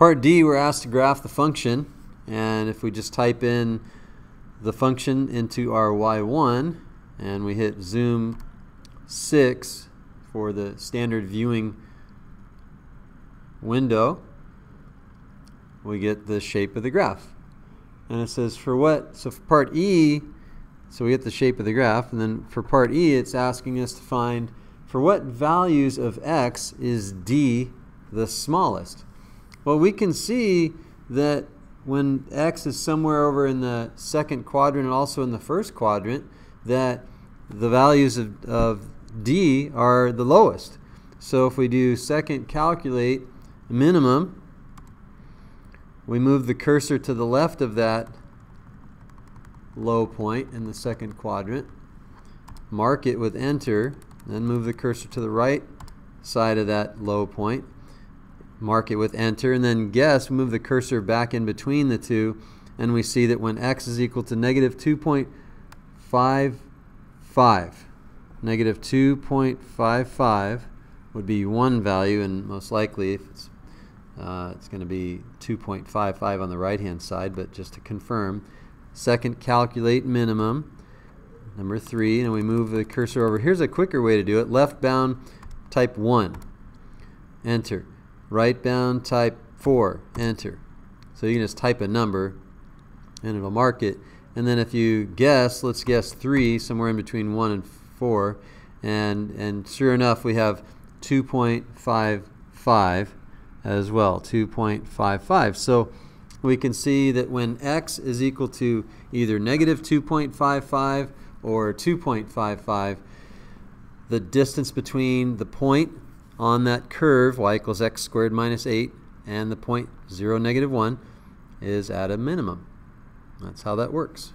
Part D, we're asked to graph the function, and if we just type in the function into our y1 and we hit zoom 6 for the standard viewing window, we get the shape of the graph. And it says for what, so for part E, so we get the shape of the graph, and then for part E, it's asking us to find for what values of x is d the smallest. Well, we can see that when x is somewhere over in the second quadrant and also in the first quadrant, that the values of, of d are the lowest. So if we do second calculate minimum, we move the cursor to the left of that low point in the second quadrant, mark it with enter, then move the cursor to the right side of that low point, mark it with enter, and then guess, move the cursor back in between the two, and we see that when x is equal to negative 2.55, negative 2.55 would be one value, and most likely if it's, uh, it's going to be 2.55 on the right hand side, but just to confirm, second calculate minimum, number three, and we move the cursor over. Here's a quicker way to do it, left bound type 1, enter right bound type 4, enter. So you can just type a number and it'll mark it. And then if you guess, let's guess 3, somewhere in between 1 and 4, and, and sure enough we have 2.55 as well, 2.55. So we can see that when x is equal to either negative 2.55 or 2.55, the distance between the point on that curve, y equals x squared minus 8, and the point 0, negative 1 is at a minimum. That's how that works.